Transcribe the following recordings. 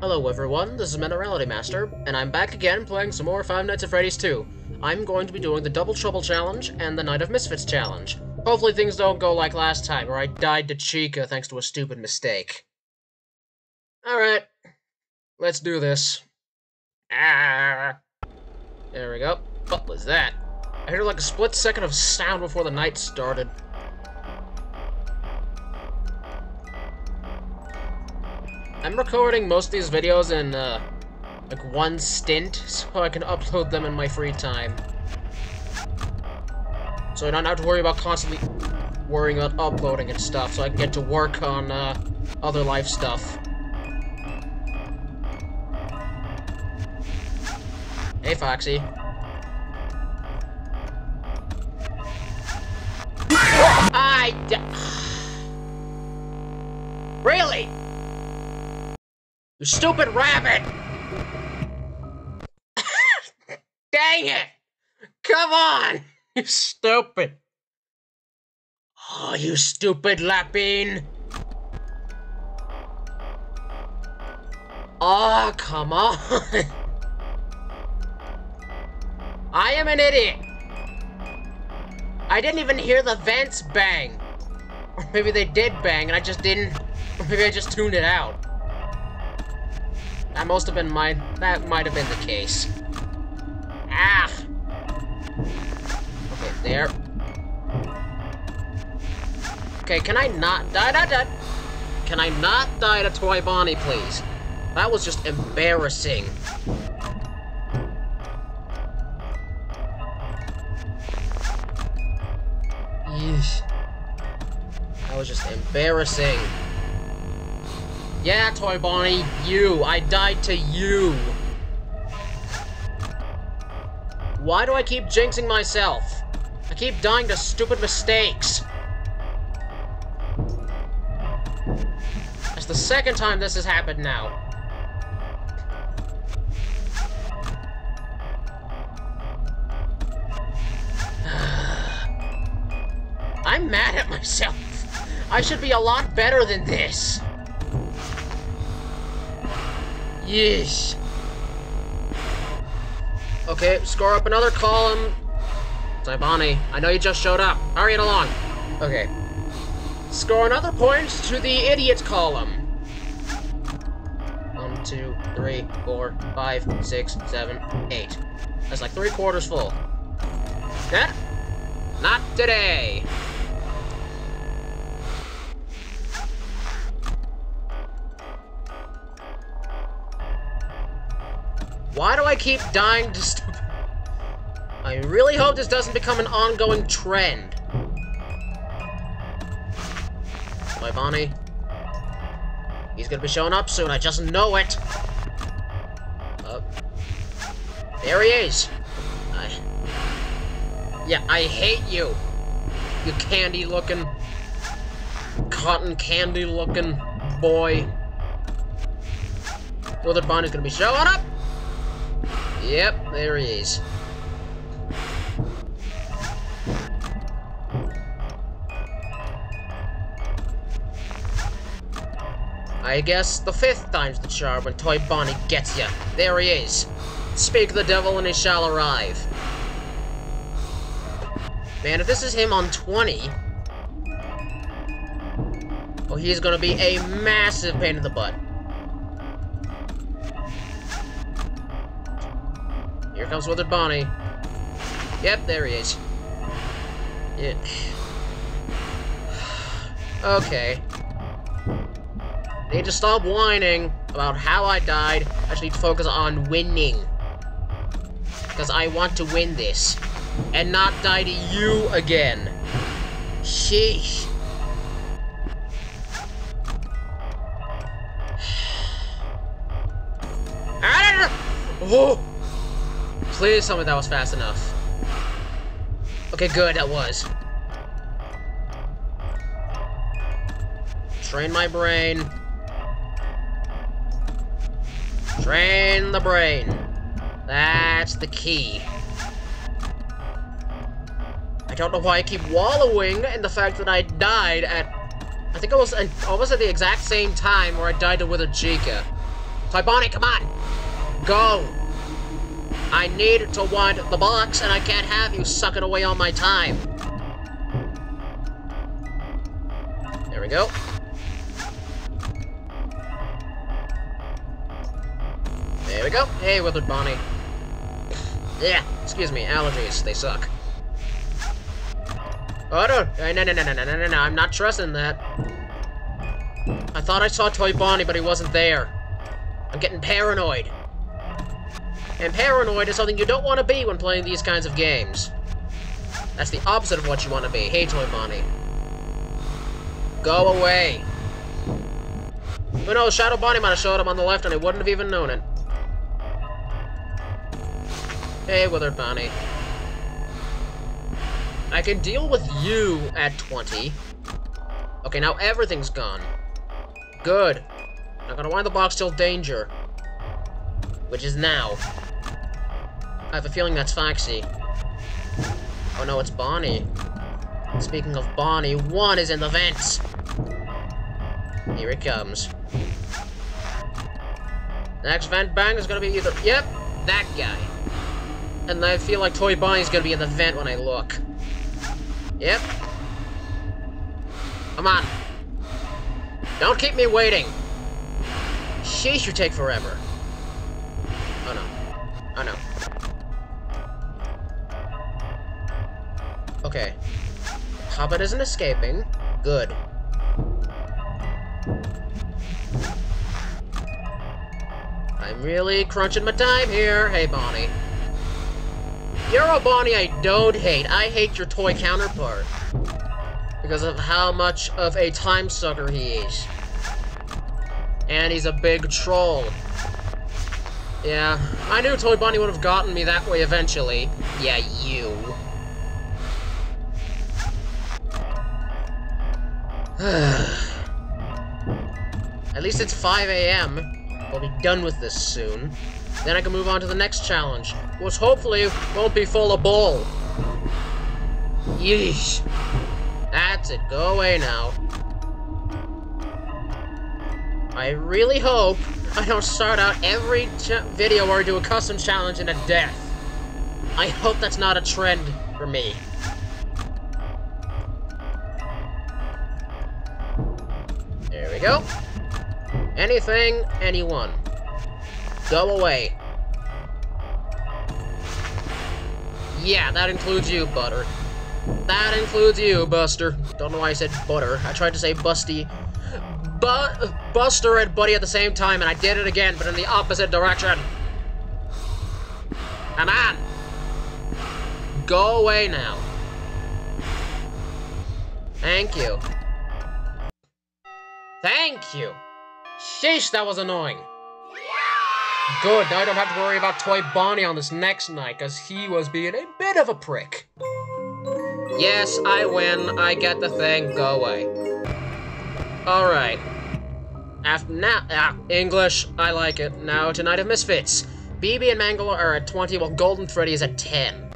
Hello everyone, this is Minerality Master, and I'm back again playing some more Five Nights at Freddy's 2. I'm going to be doing the Double Trouble Challenge and the Night of Misfits Challenge. Hopefully things don't go like last time, where I died to Chica thanks to a stupid mistake. Alright, let's do this. Ah. There we go. What was that? I heard like a split second of sound before the night started. I'm recording most of these videos in, uh, like one stint, so I can upload them in my free time. So I don't have to worry about constantly worrying about uploading and stuff, so I can get to work on, uh, other life stuff. Hey, Foxy. I... Really? Stupid rabbit! Dang it! Come on! You stupid! Oh, you stupid Lapine! Oh, come on! I am an idiot! I didn't even hear the vents bang! Or maybe they did bang and I just didn't... Or maybe I just tuned it out. That must have been my... That might have been the case. Ah! Okay, there. Okay, can I not die? Die. Can I not die to Toy Bonnie, please? That was just embarrassing. Yeesh. That was just embarrassing. Yeah, Toy Bonnie, you. I died to you. Why do I keep jinxing myself? I keep dying to stupid mistakes. That's the second time this has happened now. I'm mad at myself. I should be a lot better than this. Yeesh. Okay, score up another column. Bonnie, I know you just showed up. Hurry it along. Okay. Score another point to the idiot column. One, two, three, four, five, six, seven, eight. That's like three quarters full. Okay? Not today. Why do I keep dying to. I really hope this doesn't become an ongoing trend. Bye, Bonnie. He's gonna be showing up soon, I just know it! Uh, there he is! I... Yeah, I hate you! You candy-looking... Cotton candy-looking boy. Withered Bonnie's gonna be showing up! Yep, there he is. I guess the fifth time's the charm when Toy Bonnie gets ya. There he is. Speak the devil and he shall arrive. Man, if this is him on 20... Oh, he's gonna be a massive pain in the butt. Here comes Withered Bonnie. Yep, there he is. Yeah. Okay. Need to stop whining about how I died. I just need to focus on winning. Because I want to win this. And not die to you again. Sheesh. Oh! Please tell me that was fast enough. Okay, good, that was. Train my brain. Train the brain. That's the key. I don't know why I keep wallowing in the fact that I died at... I think it was almost at the exact same time where I died to Withered Chica. Toy Bonnie, come on! Go! I need to want the box, and I can't have you sucking away all my time. There we go. There we go. Hey, Withered Bonnie. Yeah, excuse me, allergies, they suck. Oh, eh, no, no, no, no, no, no, no, no, I'm not trusting that. I thought I saw Toy Bonnie, but he wasn't there. I'm getting paranoid. And paranoid is something you don't want to be when playing these kinds of games. That's the opposite of what you want to be. Hey, Toy Bonnie. Go away. Who knows, Shadow Bonnie might have showed up on the left and I wouldn't have even known it. Hey, Withered Bonnie. I can deal with you at 20. Okay, now everything's gone. Good. Not gonna wind the box till danger. Which is now. I have a feeling that's Foxy. Oh no, it's Bonnie. Speaking of Bonnie, one is in the vents. Here it comes. Next vent bang is gonna be either, yep, that guy. And I feel like Toy Bonnie's gonna be in the vent when I look. Yep. Come on. Don't keep me waiting. Sheesh, you take forever. Oh no. Oh no. Okay. Hobbit isn't escaping. Good. I'm really crunching my time here. Hey, Bonnie. You're a Bonnie I don't hate. I hate your toy counterpart. Because of how much of a time sucker he is. And he's a big troll. Yeah, I knew Toy Bonnie would have gotten me that way eventually. Yeah, you. At least it's 5 a.m. I'll be done with this soon. Then I can move on to the next challenge, which hopefully won't be full of bull. Yeesh. That's it. Go away now. I really hope I don't start out every video where I do a custom challenge in a death. I hope that's not a trend for me. Go. Anything, anyone. Go away. Yeah, that includes you, Butter. That includes you, Buster. Don't know why I said Butter. I tried to say Busty. Bu Buster and Buddy at the same time, and I did it again, but in the opposite direction. Come on! Go away now. Thank you. Thank you! Sheesh, that was annoying. Good, now I don't have to worry about Toy Bonnie on this next night, because he was being a bit of a prick. Yes, I win. I get the thing. Go away. Alright. After now, ah, English, I like it. Now tonight of Misfits. BB and Mangle are at 20, while Golden Freddy is at 10.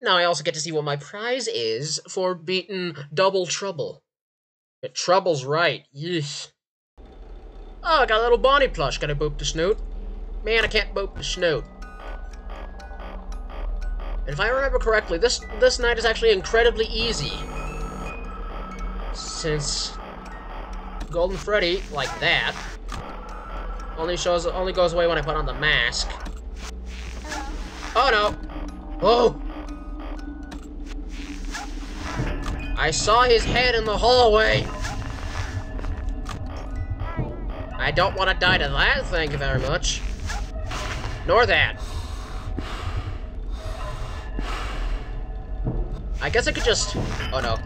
Now I also get to see what my prize is for beating Double Trouble. But Trouble's right. Yeesh. Oh, I got a little Bonnie plush. Can I boop the snoot? Man, I can't boop the snoot. And if I remember correctly, this this night is actually incredibly easy. Since Golden Freddy, like that, only shows only goes away when I put on the mask. Oh no! Oh! I saw his head in the hallway! I don't want to die to that, thank you very much. Nor that. I guess I could just... Oh, no.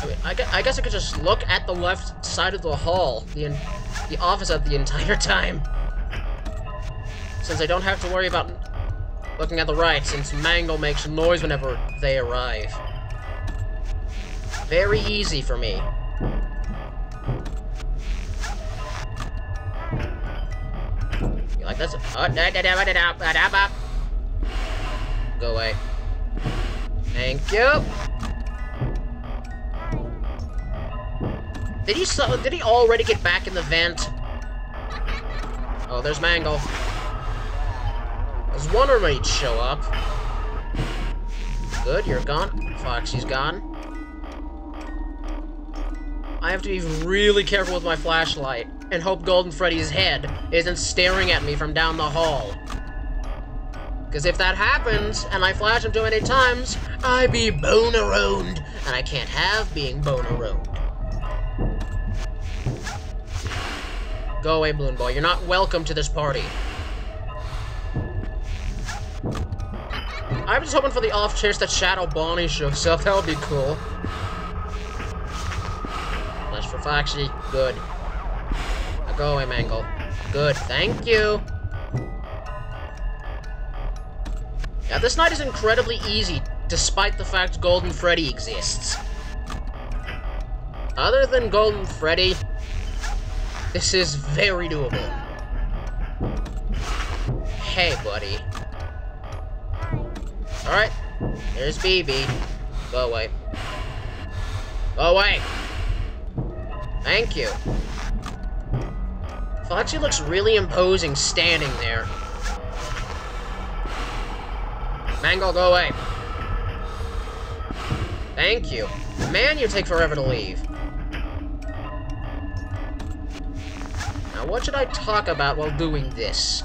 I, mean, I, guess, I guess I could just look at the left side of the hall, the, the office at the entire time. Since I don't have to worry about looking at the right, since Mangle makes noise whenever they arrive. Very easy for me. You like this? Oh, Go away. Thank you. Did he did he already get back in the vent? Oh, there's Mangle. Was wondering when show up. Good, you're gone. Foxy's gone. I have to be really careful with my flashlight and hope Golden Freddy's head isn't staring at me from down the hall. Because if that happens, and I flash him too many times, I be bone around, and I can't have being bone around. Go away, Balloon Boy. You're not welcome to this party. I'm just hoping for the off chance that Shadow Bonnie shows up. That would be cool. Flash for Foxy. Good. Now go away, Mangle. Good. Thank you. Yeah, this night is incredibly easy, despite the fact Golden Freddy exists. Other than Golden Freddy, this is very doable. Hey, buddy. Alright, there's BB. Go away. Go away! Thank you. Foxy looks really imposing standing there. Mangle, go away. Thank you. Man, you take forever to leave. Now, what should I talk about while doing this?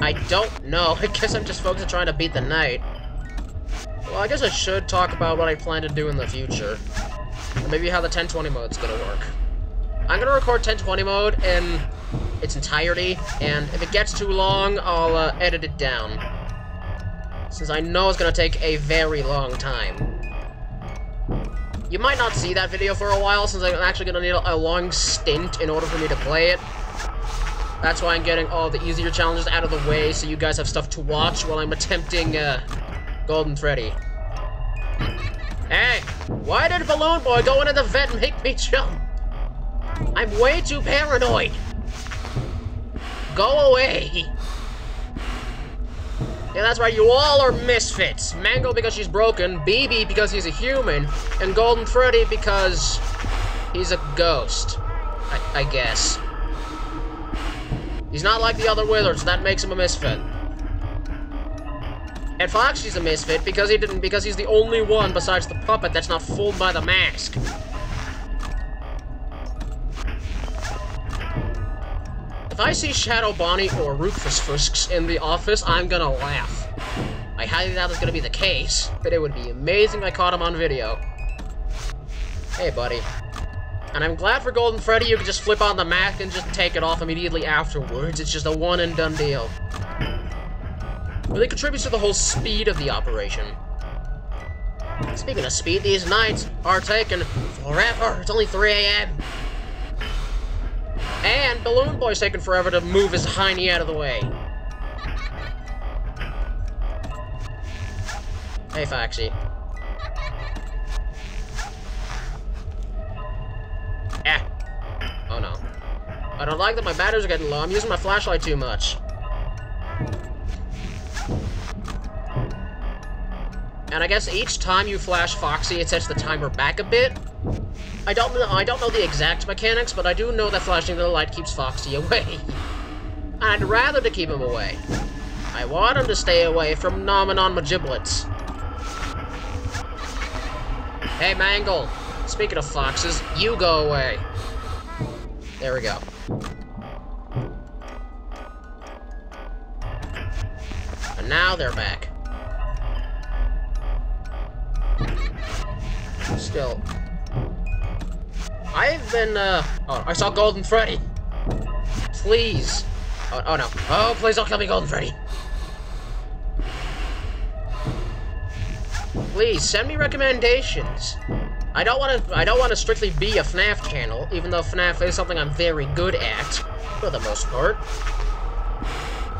I don't know. I guess I'm just focused on trying to beat the night. Well, I guess I should talk about what I plan to do in the future. Or maybe how the 1020 mode's gonna work. I'm gonna record 1020 mode in its entirety, and if it gets too long, I'll uh, edit it down. Since I know it's gonna take a very long time. You might not see that video for a while, since I'm actually gonna need a, a long stint in order for me to play it. That's why I'm getting all the easier challenges out of the way, so you guys have stuff to watch while I'm attempting, uh, Golden Freddy. Hey, why did Balloon Boy go into the vent and make me jump? I'm way too paranoid. Go away. Yeah, that's right, you all are misfits. Mangle because she's broken, BB because he's a human, and Golden Freddy because he's a ghost. I, I guess. He's not like the other wizards, that makes him a misfit. And Foxy's a misfit because he didn't because he's the only one besides the puppet that's not fooled by the mask. If I see Shadow Bonnie or Rufus Fusks in the office, I'm gonna laugh. I highly doubt that's gonna be the case, but it would be amazing if I caught him on video. Hey, buddy. And I'm glad for Golden Freddy you can just flip on the mask and just take it off immediately afterwards. It's just a one and done deal. Really contributes to the whole speed of the operation. Speaking of speed, these nights are taking forever. It's only 3 a.m. And Balloon Boy's taking forever to move his hiney out of the way. Hey, Foxy. I don't like that my batteries are getting low. I'm using my flashlight too much. And I guess each time you flash Foxy, it sets the timer back a bit. I don't know I don't know the exact mechanics, but I do know that flashing the light keeps Foxy away. I'd rather to keep him away. I want him to stay away from Nominon Magiblets. Hey, Mangle. Speaking of foxes, you go away. There we go. And now they're back. Still, I've been, uh... Oh, I saw Golden Freddy. Please. Oh, oh no. Oh, please don't kill me, Golden Freddy. Please, send me recommendations. I don't want to. I don't want to strictly be a FNAF channel, even though FNAF is something I'm very good at, for the most part.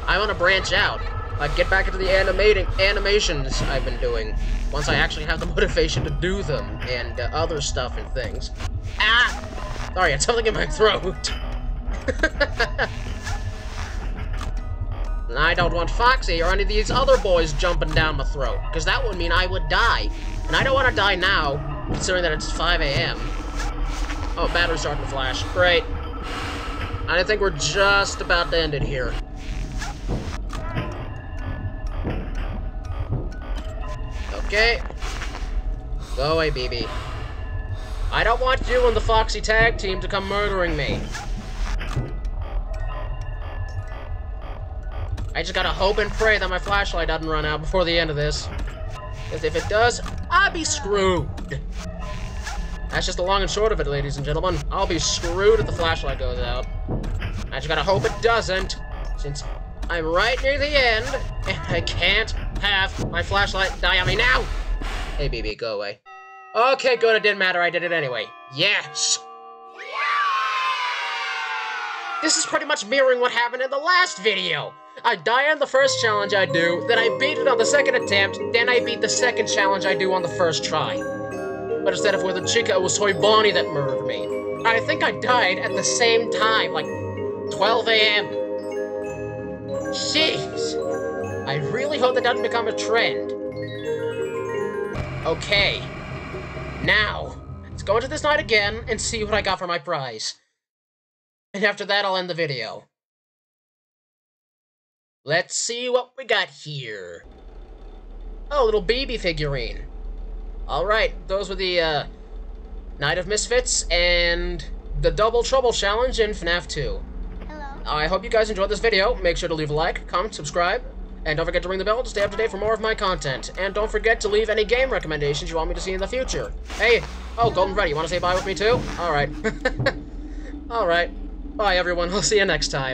I want to branch out, like get back into the animating animations I've been doing. Once I actually have the motivation to do them and uh, other stuff and things. Ah! Sorry, I had something in my throat. and I don't want Foxy or any of these other boys jumping down my throat, because that would mean I would die. And I don't want to die now, considering that it's 5 a.m. Oh, battery's starting to flash. Great. I think we're just about to end it here. Okay. Go away, BB. I don't want you and the Foxy tag team to come murdering me. I just gotta hope and pray that my flashlight doesn't run out before the end of this. Because if it does, I'll be screwed. That's just the long and short of it, ladies and gentlemen. I'll be screwed if the flashlight goes out. I just gotta hope it doesn't, since I'm right near the end, and I can't have my flashlight die on me now! Hey, BB, go away. Okay, good, it didn't matter, I did it anyway. Yes! This is pretty much mirroring what happened in the last video! I die on the first challenge I do, then I beat it on the second attempt, then I beat the second challenge I do on the first try. But instead of Withered Chica, it was Toy Bonnie that murdered me. I think I died at the same time, like 12 a.m. Jeez. I really hope that doesn't become a trend. Okay. Now, let's go into this night again and see what I got for my prize. And after that, I'll end the video. Let's see what we got here. Oh, little baby figurine. Alright, those were the, uh, Night of Misfits and the Double Trouble Challenge in FNAF 2. Hello. I hope you guys enjoyed this video. Make sure to leave a like, comment, subscribe, and don't forget to ring the bell to stay up to date for more of my content. And don't forget to leave any game recommendations you want me to see in the future. Hey, oh, Golden Freddy, you want to say bye with me too? Alright. Alright. Bye, everyone. We'll see you next time.